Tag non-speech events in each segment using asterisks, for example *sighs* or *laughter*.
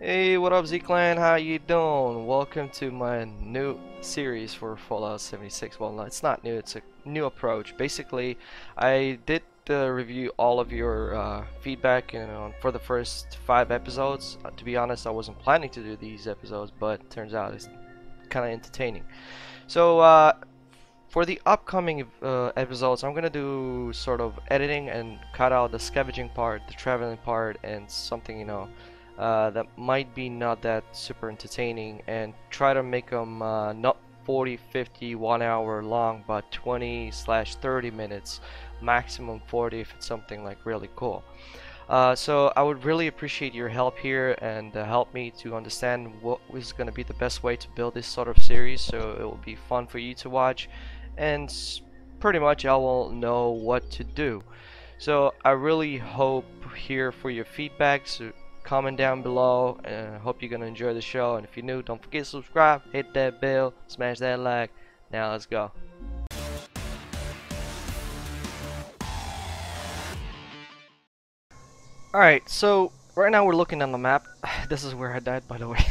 Hey, what up Z-Clan? How you doing? Welcome to my new series for Fallout 76. Well, it's not new, it's a new approach. Basically, I did uh, review all of your uh, feedback you know, for the first five episodes. Uh, to be honest, I wasn't planning to do these episodes, but turns out it's kind of entertaining. So, uh, for the upcoming uh, episodes, I'm gonna do sort of editing and cut out the scavenging part, the traveling part, and something, you know, uh, that might be not that super entertaining and try to make them uh, not 40 50 one hour long but 20 slash 30 minutes maximum 40 if it's something like really cool. Uh, so I would really appreciate your help here and uh, help me to understand what is going to be the best way to build this sort of series so it will be fun for you to watch and pretty much I will know what to do. So I really hope here for your feedback so comment down below and I hope you're gonna enjoy the show. And if you're new don't forget to subscribe hit that bell smash that like. Now let's go. Alright so right now we're looking on the map. *sighs* This is where I died by the way. *laughs*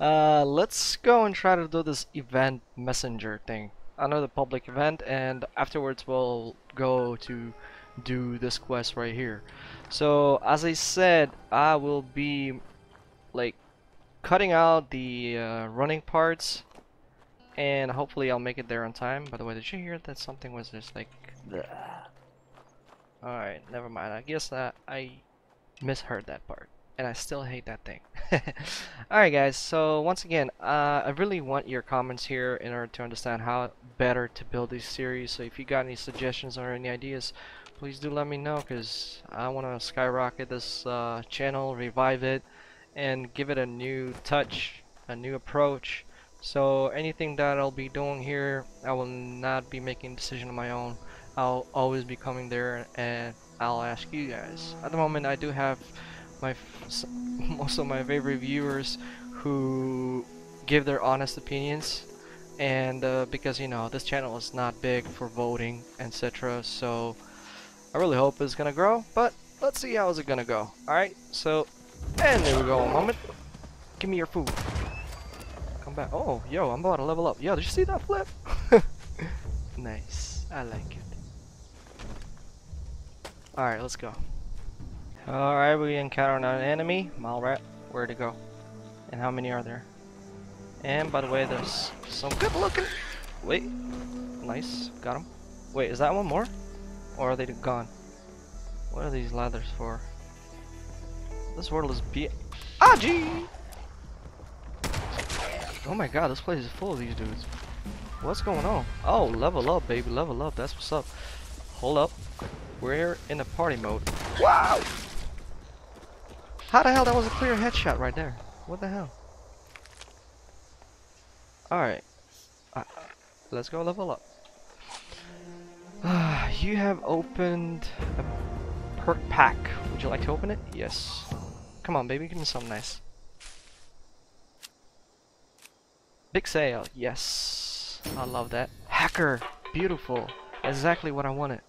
Uh, let's go and try to do this event messenger thing. Another public event and afterwards we'll go to do this quest right here so as I said I will be like cutting out the uh, running parts and hopefully I'll make it there on time by the way did you hear that something was just like alright never mind I guess that I misheard that part and I still hate that thing. *laughs* Alright guys, so once again, uh, I really want your comments here in order to understand how better to build this series. So if you got any suggestions or any ideas, please do let me know because I want to skyrocket this uh, channel, revive it, and give it a new touch, a new approach. So anything that I'll be doing here, I will not be making a decision on my own. I'll always be coming there and I'll ask you guys. At the moment, I do have my *laughs* most of my favorite viewers who give their honest opinions and uh, because you know this channel is not big for voting etc so I really hope it's gonna grow but let's see how is it gonna go alright so and there we go a moment give me your food come back oh yo I'm about to level up yo did you see that flip *laughs* nice I like it alright let's go Alright, we encounter an enemy. Malrat, where to go? And how many are there? And by the way, there's some good looking. Wait, nice, got him. Wait, is that one more? Or are they gone? What are these ladders for? This world is be. Ah, gee! Oh my god, this place is full of these dudes. What's going on? Oh, level up, baby, level up. That's what's up. Hold up. We're in a party mode. Wow! How the hell that was a clear headshot right there? What the hell? Alright. Uh, let's go level up. *sighs* You have opened a perk pack. Would you like to open it? Yes. Come on, baby. Give me something nice. Big sale. Yes. I love that. Hacker. Beautiful. Exactly what I wanted.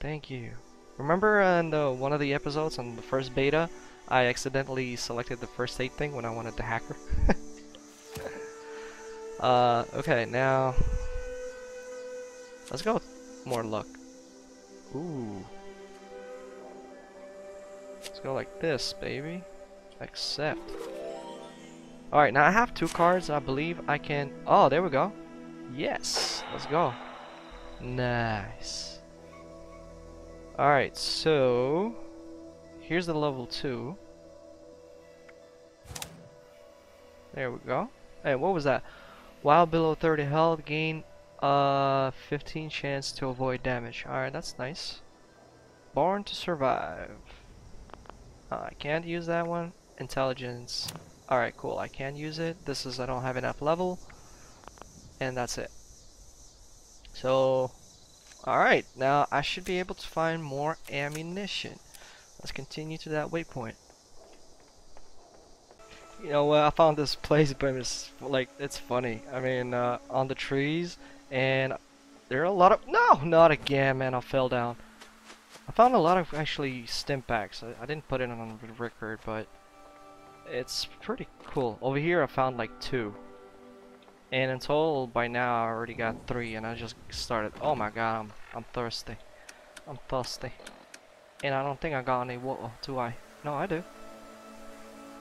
Thank you. Remember in the, one of the episodes on the first beta, I accidentally selected the first aid thing when I wanted the hacker? *laughs* uh, okay, now... Let's go more luck. Ooh. Let's go like this, baby. Accept. Alright, now I have two cards. I believe I can... Oh, there we go. Yes. Let's go. Nice. Alright, so here's the level 2. There we go. Hey, what was that? While below 30 health, gain uh 15 chance to avoid damage. Alright, that's nice. Born to survive. Uh, I can't use that one. Intelligence. Alright, cool. I can use it. This is I don't have enough level. And that's it. So Alright, now I should be able to find more ammunition. Let's continue to that waypoint. You know what, I found this place, but it's like, it's funny. I mean, uh, on the trees, and there are a lot of, no, not again, man, I fell down. I found a lot of actually stim packs. I, I didn't put it on the record, but it's pretty cool. Over here I found like two. And in total by now I already got three and I just started. Oh my god, I'm I'm thirsty. I'm thirsty. And I don't think I got any water, do I? No, I do.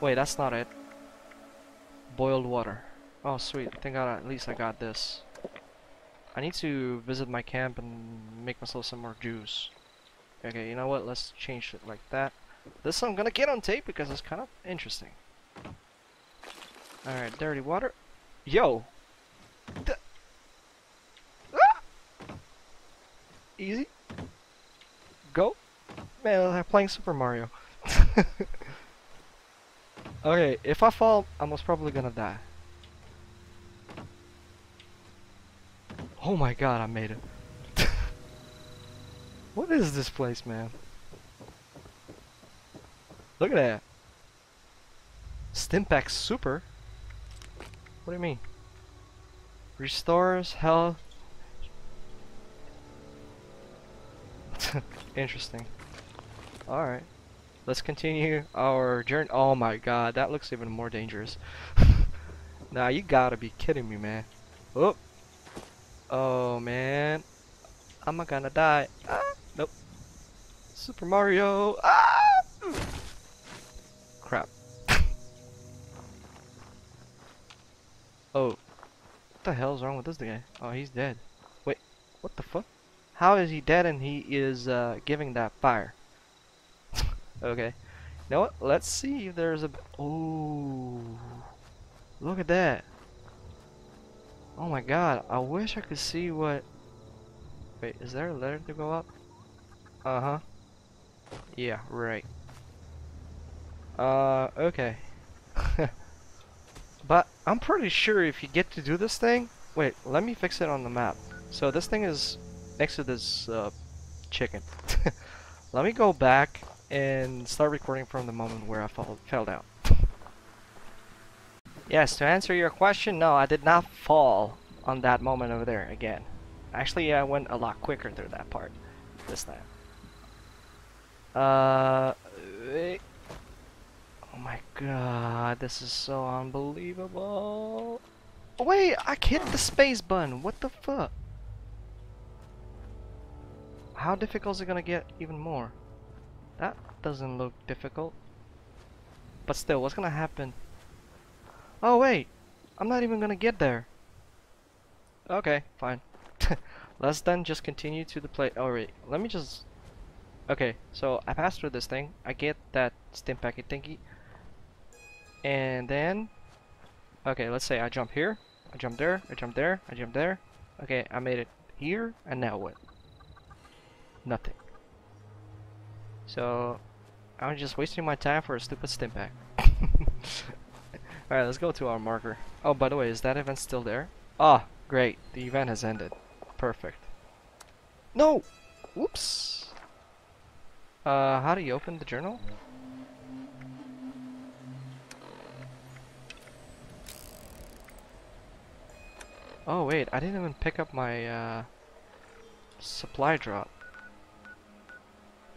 Wait, that's not it. Boiled water. Oh sweet, Thank god at least I got this. I need to visit my camp and make myself some more juice. Okay, you know what? Let's change it like that. This I'm gonna get on tape because it's kind of interesting. Alright, dirty water. Yo! D ah! Easy. Go. Man, I'm playing Super Mario. *laughs* okay, if I fall, I'm most probably gonna die. Oh my god, I made it. *laughs* what is this place, man? Look at that. Stimpack Super? What do you mean? Restores health. *laughs* Interesting. Alright. Let's continue our journey. Oh my god, that looks even more dangerous. *laughs* nah, you gotta be kidding me, man. Oh. Oh, man. I'm not gonna die. Ah, nope. Super Mario. Ah! Crap. *laughs* oh. What the hell's wrong with this guy? Oh, he's dead. Wait, what the fuck? How is he dead and he is uh, giving that fire? *laughs* okay. You know what? Let's see if there's a... Oh. Look at that. Oh my god, I wish I could see what... Wait, is there a letter to go up? Uh-huh. Yeah, right. Uh, okay. *laughs* but I'm pretty sure if you get to do this thing... Wait, let me fix it on the map. So this thing is next to this uh, chicken. *laughs* let me go back and start recording from the moment where I fall, fell down. Yes, to answer your question, no, I did not fall on that moment over there again. Actually, I went a lot quicker through that part this time. Uh, eh, oh my god, this is so unbelievable. Wait, I hit the space button. What the fuck? How difficult is it gonna get even more? That doesn't look difficult. But still, what's gonna happen Oh wait, I'm not even gonna get there. Okay, fine. *laughs* Let's then just continue to the play. Oh wait, let me just. Okay, so I pass through this thing. I get that stim packet thingy, and then. Okay, let's say I jump here, I jump there, I jump there, I jump there. Okay, I made it here, and now what? Nothing. So, I'm just wasting my time for a stupid stim pack. *laughs* Alright, let's go to our marker. Oh, by the way, is that event still there? Ah, great. The event has ended. Perfect. No! Whoops! Uh, how do you open the journal? Oh wait, I didn't even pick up my uh, supply drop.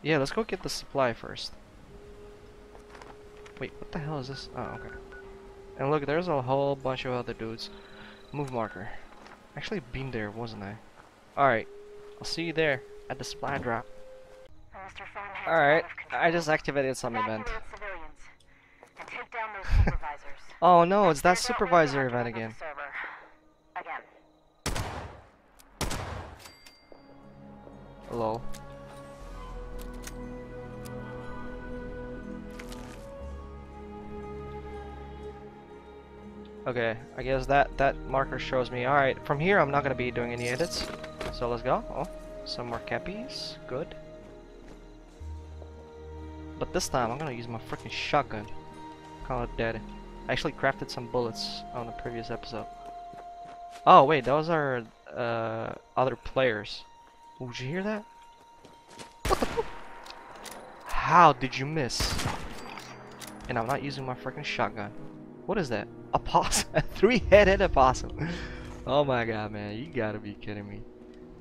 Yeah, let's go get the supply first. Wait, what the hell is this? Oh, okay. And look, there's a whole bunch of other dudes. Move marker. Actually been there, wasn't I? Alright. I'll see you there at the supply drop. Alright, I just activated some event. *laughs* oh no, it's that supervisor event again. Hello. Okay, I guess that, that marker shows me. Alright, from here I'm not to be doing any edits. So let's go. Oh, some more cappies. Good. But this time I'm to use my freaking shotgun. Call it dead. I actually crafted some bullets on the previous episode. Oh wait, those are uh, other players. Oh, did you hear that? How did you miss? And I'm not using my freaking shotgun. What is that? A possum? A three-headed opossum. oh my god, man. You gotta be kidding me.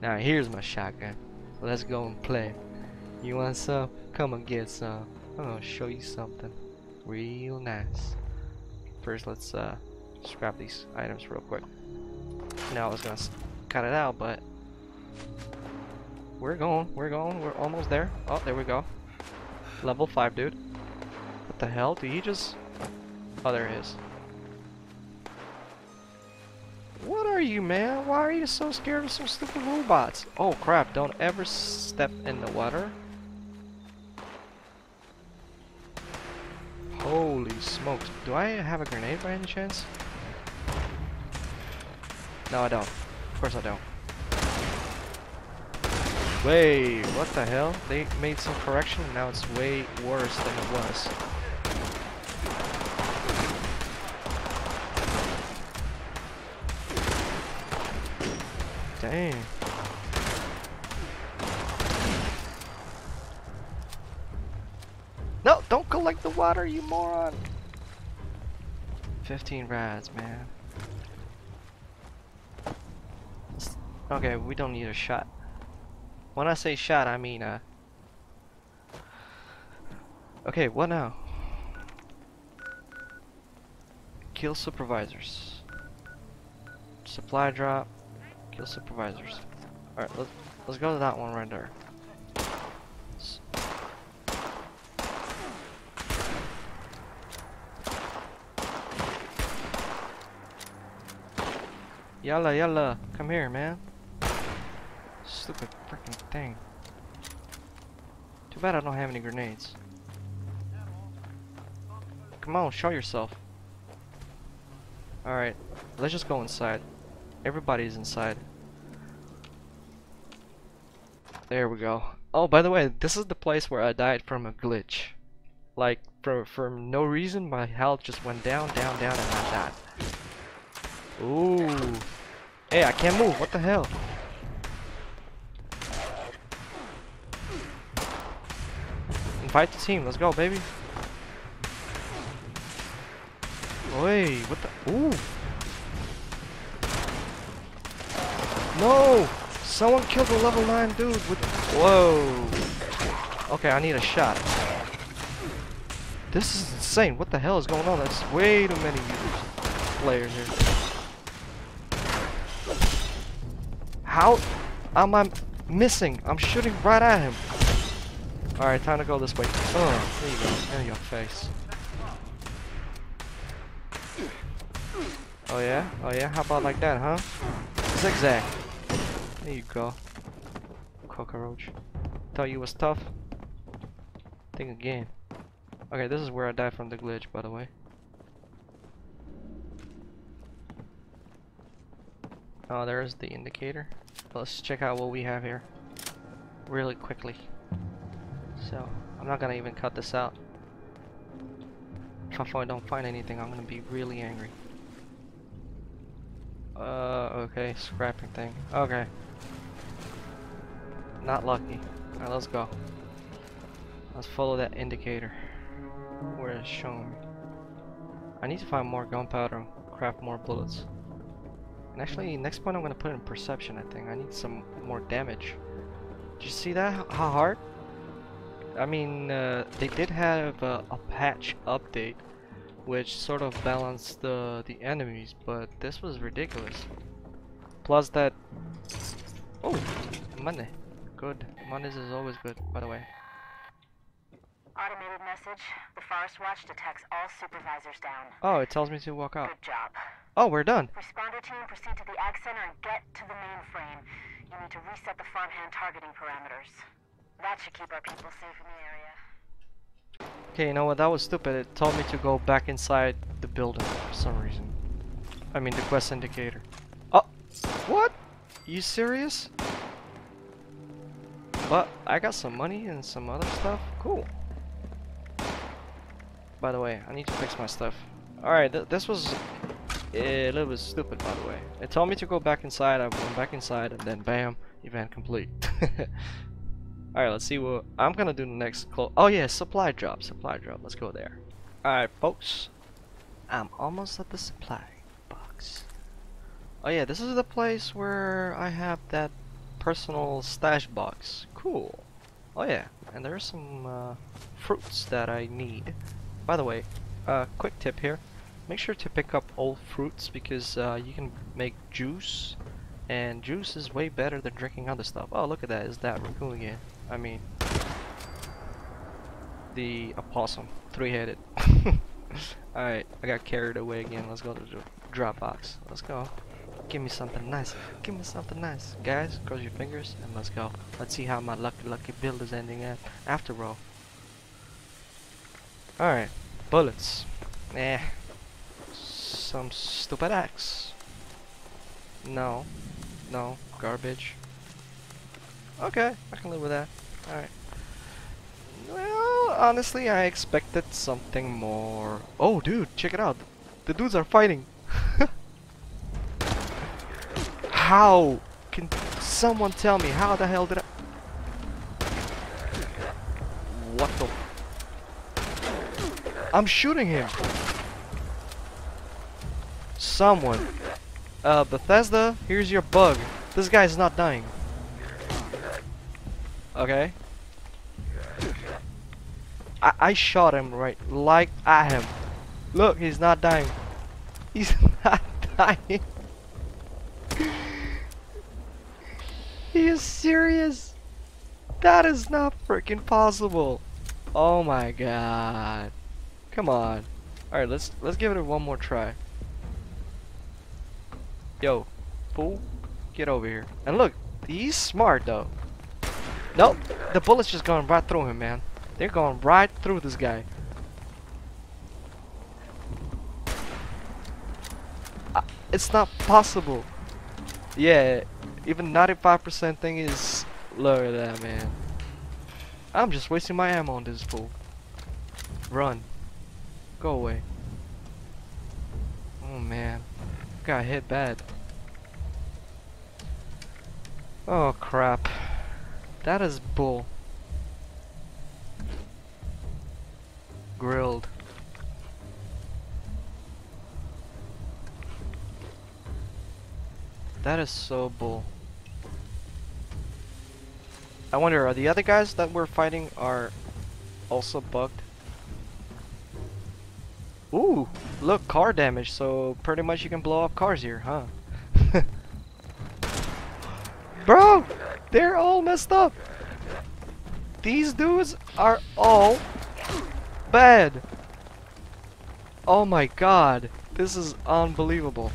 Now, here's my shotgun. Let's go and play. You want some? Come and get some. I'm gonna show you something. real nice. First, let's uh, scrap these items real quick. Now I was gonna cut it out, but we're going, we're going, we're almost there. Oh, there we go. Level 5, dude. What the hell? Did he just... Oh, there he is. What are you, man? Why are you so scared of some stupid robots? Oh, crap. Don't ever step in the water. Holy smokes. Do I have a grenade by any chance? No, I don't. Of course I don't. Wait, what the hell? They made some correction and now it's way worse than it was. Dang. No, don't collect the water, you moron! 15 rads, man. Okay, we don't need a shot. When I say shot, I mean uh. Okay, what now? Kill supervisors. Supply drop. Kill supervisors. Alright, let's let's go to that one right there. Yalla yalla, come here man. Stupid freaking thing. Too bad I don't have any grenades. Come on, show yourself. Alright, let's just go inside. Everybody's inside. There we go. Oh, by the way, this is the place where I died from a glitch. Like, for, for no reason, my health just went down, down, down, and I died. Ooh. Hey, I can't move. What the hell? Invite the team. Let's go, baby. Wait, what the? Ooh. No! Someone killed the level 9 dude with... Whoa. Okay, I need a shot. This is insane. What the hell is going on? That's way too many players here. How am I missing? I'm shooting right at him. Alright, time to go this way. Oh, there you go. There your face. Oh yeah? Oh yeah? How about like that, huh? Zigzag. There you go. Cockroach. Thought you was tough? Think again. Okay, this is where I died from the glitch, by the way. Oh, there's the indicator. Let's check out what we have here. Really quickly. So, I'm not gonna even cut this out. If I don't find anything, I'm gonna be really angry. Uh, okay, scrapping thing. Okay. Not lucky. Alright, let's go. Let's follow that indicator. Where it's showing me. I need to find more gunpowder and craft more bullets. And actually, next point I'm gonna put in perception, I think. I need some more damage. Did you see that? How hard? I mean, uh, they did have a patch update which sort of balanced the, the enemies, but this was ridiculous. Plus that... Oh, money. Good. Money is always good, by the way. Automated message. The Forest Watch detects all supervisors down. Oh, it tells me to walk out. Good job. Oh, we're done. Responder team, proceed to the Ag Center and get to the mainframe. You need to reset the farmhand targeting parameters. That should keep our people safe in the area. Okay, you know what? That was stupid. It told me to go back inside the building for some reason. I mean, the quest indicator. Oh, what? You serious? But I got some money and some other stuff. Cool. By the way, I need to fix my stuff. Alright, th this was a little bit stupid, by the way. It told me to go back inside. I went back inside, and then bam, event complete. *laughs* Alright, let's see what I'm gonna do next. Oh yeah, supply drop, supply drop. Let's go there. Alright, folks. I'm almost at the supply box. Oh yeah, this is the place where I have that personal stash box. Cool. Oh yeah, and there's some uh, fruits that I need. By the way, uh, quick tip here. Make sure to pick up old fruits because uh, you can make juice, and juice is way better than drinking other stuff. Oh, look at that! Is that raccoon again? I mean, the opossum, three-headed. *laughs* Alright, I got carried away again. Let's go to the drop box. Let's go. Give me something nice. Give me something nice. Guys, cross your fingers and let's go. Let's see how my lucky lucky build is ending at after all. Alright. Bullets. Eh. Some stupid axe. No. No. Garbage. Okay, I can live with that. Alright. Well, honestly, I expected something more. Oh, dude, check it out. The dudes are fighting. How? Can someone tell me how the hell did I... What the... I'm shooting him. Someone. Uh, Bethesda, here's your bug. This guy's not dying. Okay. I, I shot him right like at him. Look, he's not dying. He's *laughs* not dying. He is serious. That is not freaking possible. Oh my god. Come on. Alright, let's let's give it one more try. Yo, fool, get over here. And look, he's smart though. Nope, the bullet's just going right through him, man. They're going right through this guy. Uh, it's not possible. Yeah, even 95% thing is lower than that, man. I'm just wasting my ammo on this fool. Run. Go away. Oh man. Got hit bad. Oh crap. That is bull. Grilled. That is so bull. I wonder, are the other guys that we're fighting are also bugged? Ooh, look, car damage, so pretty much you can blow up cars here, huh? *laughs* Bro, they're all messed up. These dudes are all bad. Oh my god, this is unbelievable.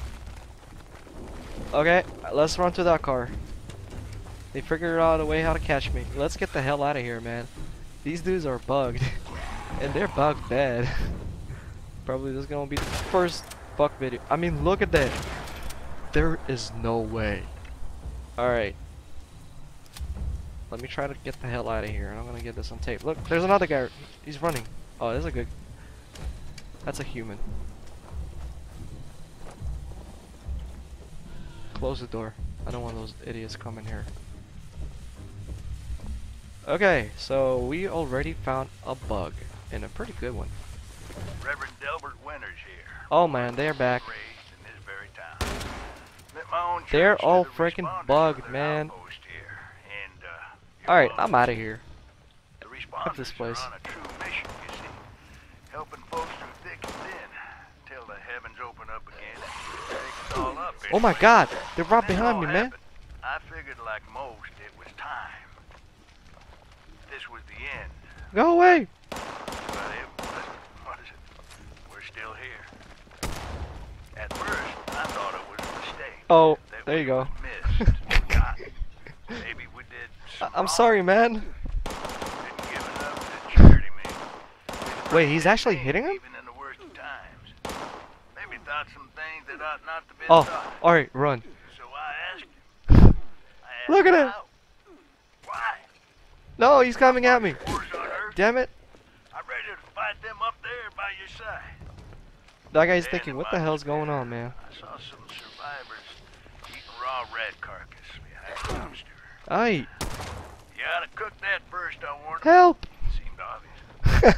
Okay, let's run to that car. They figured out a way how to catch me. Let's get the hell out of here, man. These dudes are bugged. *laughs* and they're bugged bad. *laughs* Probably this is gonna be the first bug video. I mean, look at that. There is no way. Alright. Let me try to get the hell out of here. I'm gonna get this on tape. Look, there's another guy. He's running. Oh, that's a good... That's a human. Close the door. I don't want those idiots coming here. Okay, so we already found a bug, and a pretty good one. Reverend Delbert Winters here. Oh man, they're back. In this very town. Met my own They're all freaking bugged, man. And, uh, Alright. I'm out of here. F this place. on a true mission, you see. Helping folks through thick and thin. Till the heavens open up again up. Oh my god, they're right behind me, man. I figured like most forgotten. Oh, maybe we did *laughs* I some I'm sorry, man. Didn't give enough to charity, maybe. Wait, he's actually hitting him? Even in the worst of times. Maybe thought some things that ought not to be Oh, alright, run. So I asked. I asked Look at him Why? No, he's coming at me. Damn it. I'm ready to fight them up there by your side. That guy's Then thinking, what the hell's going on, man? I saw some survivors eating raw rat carcass behind a dumpster. Aye. You ought to cook that first, I warned. Help! Seemed obvious.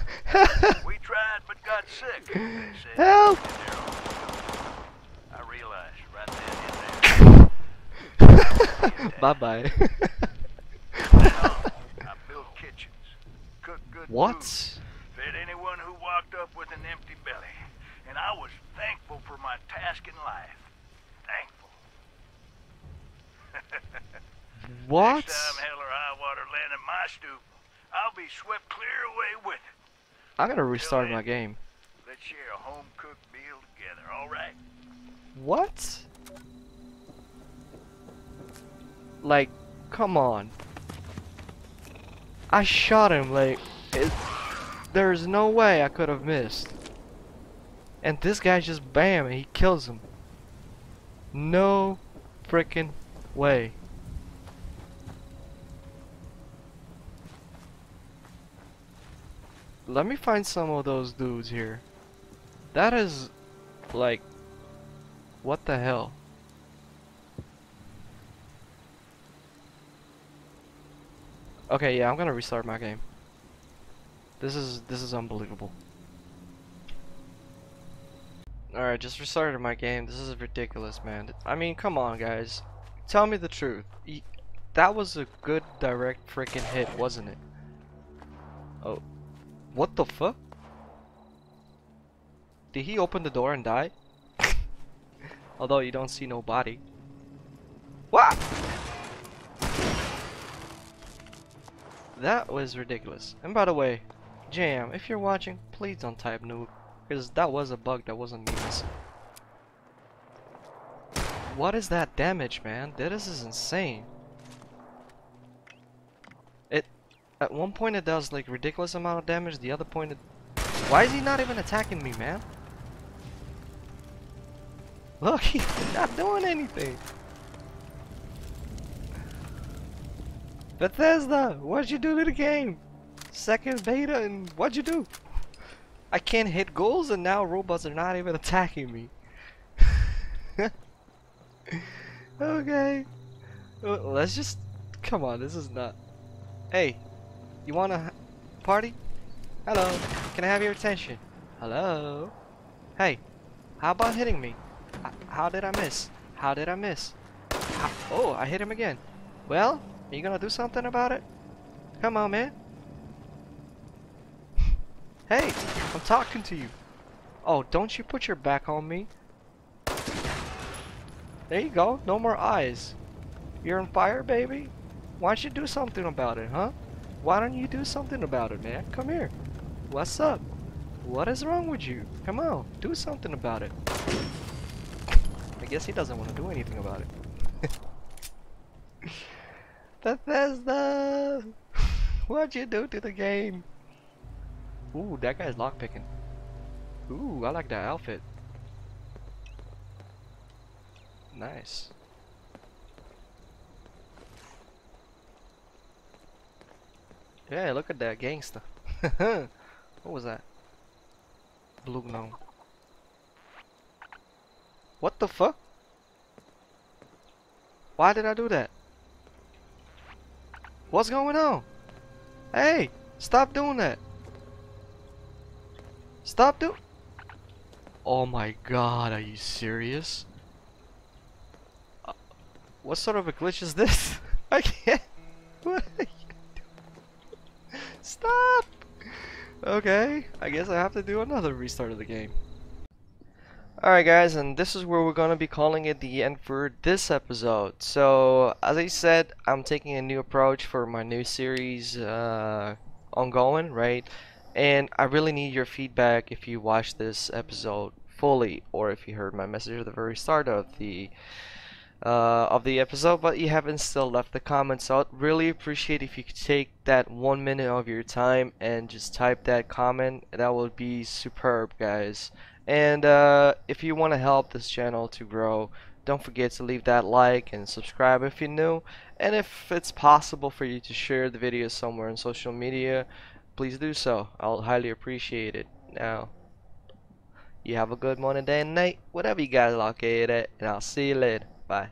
*laughs* We tried but got sick. Help! in their own food. I realized right then and there. *laughs* bye *laughs* bye. Now, I built kitchens. Cooked good what? Fed anyone who walked up with an empty belly, and I was thankful for my task in life. Thankful. *laughs* What? Next time hell or high water land in my stoop, I'll be swept clear away with it. I'm gonna restart then. my game. Let's share a home cooked meal together, all right? What? Like, come on. I shot him, like, it, there's no way I could have missed. And this guy just bam, and he kills him. No freaking way. Let me find some of those dudes here. That is, like, what the hell? Okay, yeah, I'm gonna restart my game. This is this is unbelievable. Alright, just restarted my game. This is ridiculous, man. I mean, come on, guys. Tell me the truth. That was a good direct freaking hit, wasn't it? Oh. What the fuck? Did he open the door and die? *laughs* Although you don't see no body. What? That was ridiculous. And by the way, Jam, if you're watching, please don't type noob. Because that was a bug that wasn't me missing. What is that damage, man? This is insane. It, at one point it does like ridiculous amount of damage, the other point it... Why is he not even attacking me, man? Look, *laughs* he's not doing anything. Bethesda, what'd you do to the game? Second beta and what'd you do? I can't hit goals and now robots are not even attacking me. *laughs* okay. Let's just... Come on, this is not... Hey, you wanna party? Hello, can I have your attention? Hello? Hey, how about hitting me? How did I miss? How did I miss? Oh, I hit him again. Well, are you gonna do something about it? Come on, man. Hey, I'm talking to you. Oh, don't you put your back on me. There you go. No more eyes. You're on fire, baby? Why don't you do something about it, huh? Why don't you do something about it, man? Come here. What's up? What is wrong with you? Come on, do something about it. I guess he doesn't want to do anything about it. *laughs* Bethesda! *laughs* What'd you do to the game? Ooh, that guy's lockpicking. Ooh, I like that outfit. Nice. Yeah, look at that gangster. *laughs* what was that? Blue gnome. What the fuck? Why did I do that? What's going on? Hey, stop doing that. Stop do- Oh my god, are you serious? Uh, what sort of a glitch is this? *laughs* I can't- *laughs* What are you doing? Stop! Okay, I guess I have to do another restart of the game. Alright guys, and this is where we're gonna be calling it the end for this episode. So, as I said, I'm taking a new approach for my new series uh, ongoing, right? And I really need your feedback if you watched this episode fully, or if you heard my message at the very start of the uh, of the episode, but you haven't still left the comments. So I'd really appreciate if you could take that one minute of your time and just type that comment. That would be superb, guys. And uh, if you want to help this channel to grow, don't forget to leave that like and subscribe if you're new. And if it's possible for you to share the video somewhere on social media, please do so. I'll highly appreciate it. Now, you have a good morning, day, and night, whatever you guys like located at, and I'll see you later. Bye.